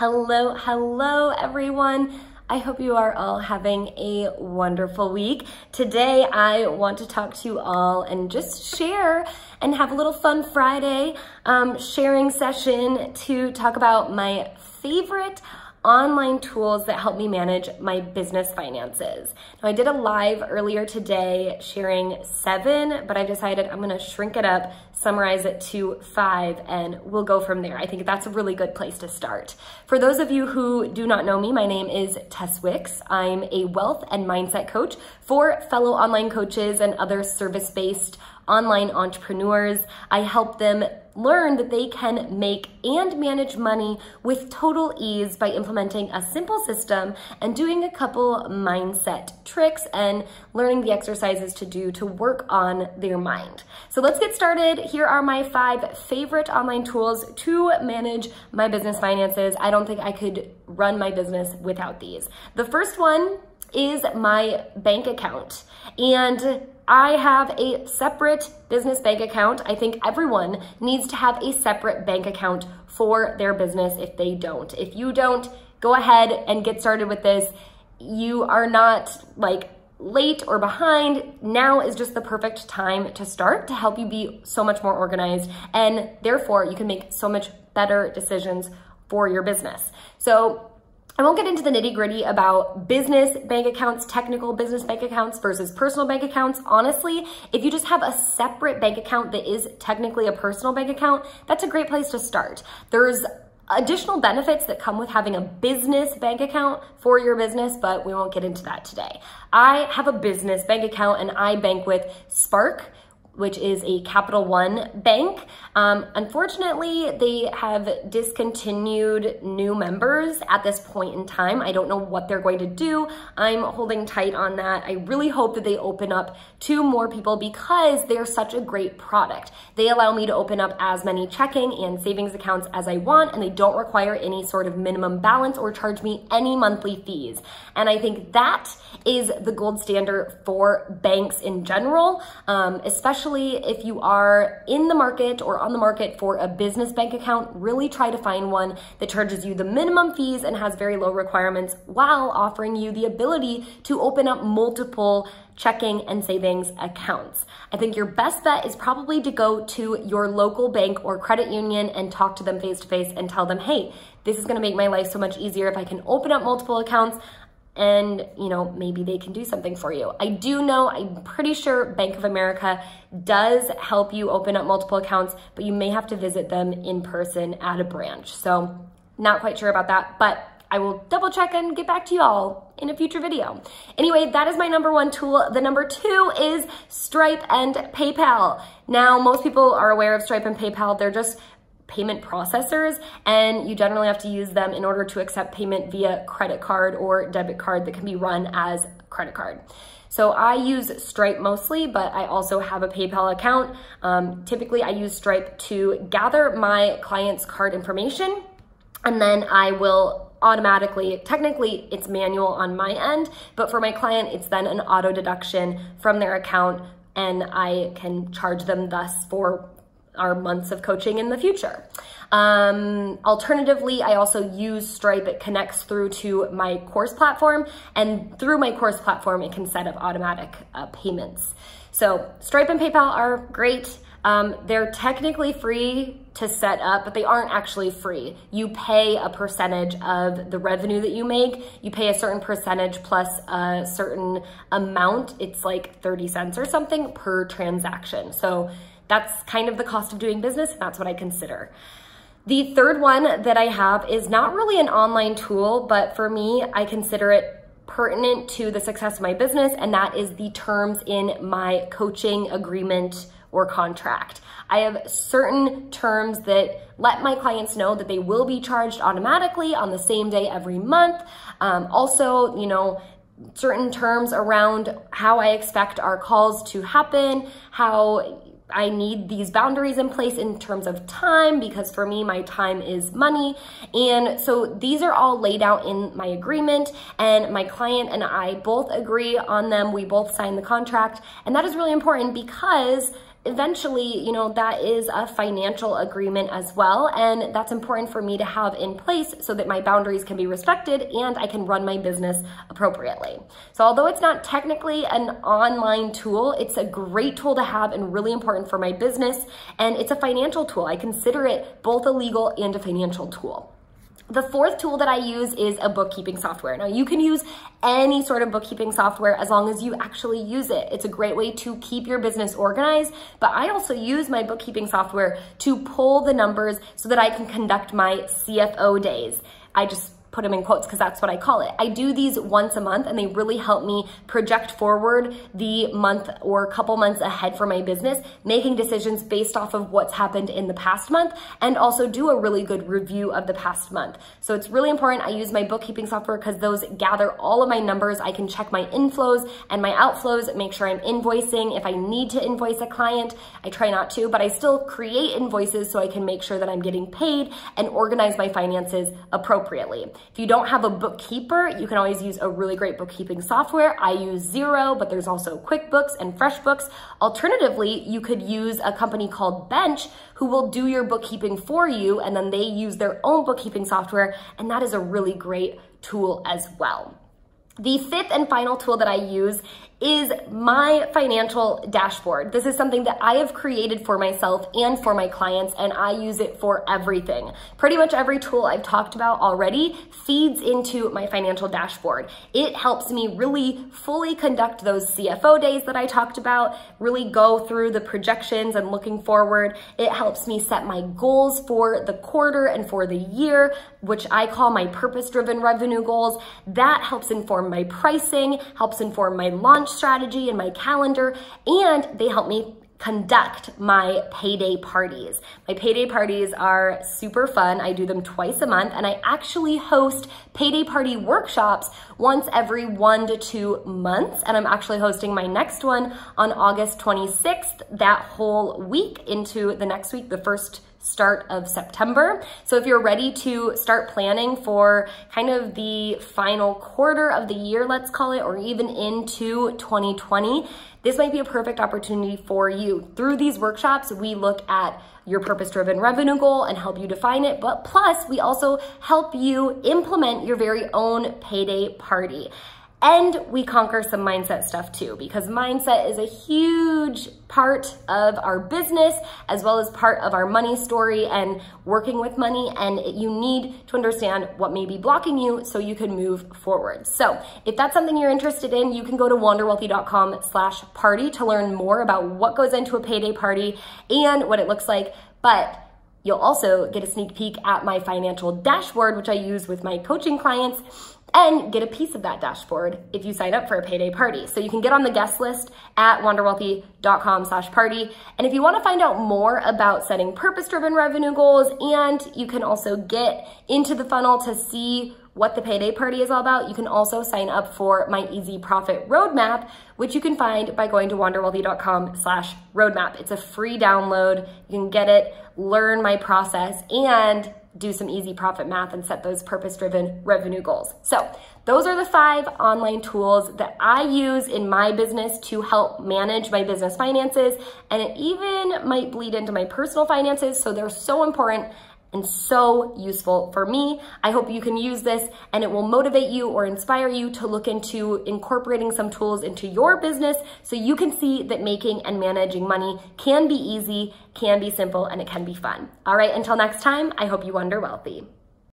Hello, hello, everyone. I hope you are all having a wonderful week. Today, I want to talk to you all and just share and have a little fun Friday um, sharing session to talk about my favorite online tools that help me manage my business finances. Now, I did a live earlier today sharing seven, but I decided I'm gonna shrink it up, summarize it to five, and we'll go from there. I think that's a really good place to start. For those of you who do not know me, my name is Tess Wicks. I'm a wealth and mindset coach for fellow online coaches and other service-based online entrepreneurs. I help them learn that they can make and manage money with total ease by implementing a simple system and doing a couple mindset tricks and learning the exercises to do to work on their mind. So let's get started. Here are my five favorite online tools to manage my business finances. I don't think I could run my business without these. The first one is my bank account. And I have a separate business bank account. I think everyone needs to have a separate bank account for their business if they don't. If you don't, go ahead and get started with this. You are not like late or behind, now is just the perfect time to start to help you be so much more organized and therefore you can make so much better decisions for your business. So I won't get into the nitty gritty about business bank accounts, technical business bank accounts versus personal bank accounts. Honestly, if you just have a separate bank account that is technically a personal bank account, that's a great place to start. There's additional benefits that come with having a business bank account for your business, but we won't get into that today. I have a business bank account and I bank with Spark which is a Capital One bank. Um, unfortunately, they have discontinued new members at this point in time. I don't know what they're going to do. I'm holding tight on that. I really hope that they open up to more people because they're such a great product. They allow me to open up as many checking and savings accounts as I want, and they don't require any sort of minimum balance or charge me any monthly fees. And I think that is the gold standard for banks in general, um, especially especially if you are in the market or on the market for a business bank account, really try to find one that charges you the minimum fees and has very low requirements while offering you the ability to open up multiple checking and savings accounts. I think your best bet is probably to go to your local bank or credit union and talk to them face to face and tell them, hey, this is gonna make my life so much easier if I can open up multiple accounts and you know maybe they can do something for you. I do know, I'm pretty sure Bank of America does help you open up multiple accounts, but you may have to visit them in person at a branch. So not quite sure about that, but I will double check and get back to you all in a future video. Anyway, that is my number one tool. The number two is Stripe and PayPal. Now, most people are aware of Stripe and PayPal. They're just payment processors and you generally have to use them in order to accept payment via credit card or debit card that can be run as credit card. So I use Stripe mostly, but I also have a PayPal account. Um, typically I use Stripe to gather my client's card information and then I will automatically, technically it's manual on my end, but for my client, it's then an auto deduction from their account and I can charge them thus for our months of coaching in the future. Um, alternatively, I also use Stripe. It connects through to my course platform, and through my course platform, it can set up automatic uh, payments. So Stripe and PayPal are great. Um, they're technically free to set up, but they aren't actually free. You pay a percentage of the revenue that you make. You pay a certain percentage plus a certain amount. It's like 30 cents or something per transaction. So that's kind of the cost of doing business, that's what I consider. The third one that I have is not really an online tool, but for me, I consider it pertinent to the success of my business, and that is the terms in my coaching agreement or contract. I have certain terms that let my clients know that they will be charged automatically on the same day every month. Um, also, you know, certain terms around how I expect our calls to happen, how I need these boundaries in place in terms of time because for me, my time is money. And so these are all laid out in my agreement and my client and I both agree on them. We both sign the contract. And that is really important because eventually, you know, that is a financial agreement as well. And that's important for me to have in place so that my boundaries can be respected and I can run my business appropriately. So although it's not technically an online tool, it's a great tool to have and really important for my business. And it's a financial tool. I consider it both a legal and a financial tool. The fourth tool that I use is a bookkeeping software. Now you can use any sort of bookkeeping software as long as you actually use it. It's a great way to keep your business organized, but I also use my bookkeeping software to pull the numbers so that I can conduct my CFO days. I just put them in quotes because that's what I call it. I do these once a month and they really help me project forward the month or couple months ahead for my business, making decisions based off of what's happened in the past month and also do a really good review of the past month. So it's really important. I use my bookkeeping software because those gather all of my numbers. I can check my inflows and my outflows, make sure I'm invoicing. If I need to invoice a client, I try not to, but I still create invoices so I can make sure that I'm getting paid and organize my finances appropriately. If you don't have a bookkeeper, you can always use a really great bookkeeping software. I use Xero, but there's also QuickBooks and FreshBooks. Alternatively, you could use a company called Bench who will do your bookkeeping for you and then they use their own bookkeeping software and that is a really great tool as well. The fifth and final tool that I use is my financial dashboard. This is something that I have created for myself and for my clients, and I use it for everything. Pretty much every tool I've talked about already feeds into my financial dashboard. It helps me really fully conduct those CFO days that I talked about, really go through the projections and looking forward. It helps me set my goals for the quarter and for the year, which I call my purpose-driven revenue goals. That helps my pricing, helps inform my launch strategy and my calendar, and they help me conduct my payday parties. My payday parties are super fun. I do them twice a month and I actually host payday party workshops once every one to two months. And I'm actually hosting my next one on August 26th, that whole week into the next week, the first start of September. So if you're ready to start planning for kind of the final quarter of the year, let's call it, or even into 2020, this might be a perfect opportunity for you. Through these workshops, we look at your purpose-driven revenue goal and help you define it, but plus we also help you implement your very own payday party. And we conquer some mindset stuff too, because mindset is a huge part of our business as well as part of our money story and working with money. And you need to understand what may be blocking you so you can move forward. So if that's something you're interested in, you can go to wanderwealthy.com slash party to learn more about what goes into a payday party and what it looks like. But You'll also get a sneak peek at my financial dashboard, which I use with my coaching clients and get a piece of that dashboard if you sign up for a payday party. So you can get on the guest list at wanderwealthy.com slash party. And if you wanna find out more about setting purpose-driven revenue goals, and you can also get into the funnel to see what the payday party is all about, you can also sign up for my easy profit roadmap, which you can find by going to wanderwealthy.com slash roadmap. It's a free download. You can get it, learn my process, and do some easy profit math and set those purpose-driven revenue goals. So those are the five online tools that I use in my business to help manage my business finances. And it even might bleed into my personal finances. So they're so important and so useful for me. I hope you can use this and it will motivate you or inspire you to look into incorporating some tools into your business so you can see that making and managing money can be easy, can be simple, and it can be fun. All right, until next time, I hope you wonder wealthy.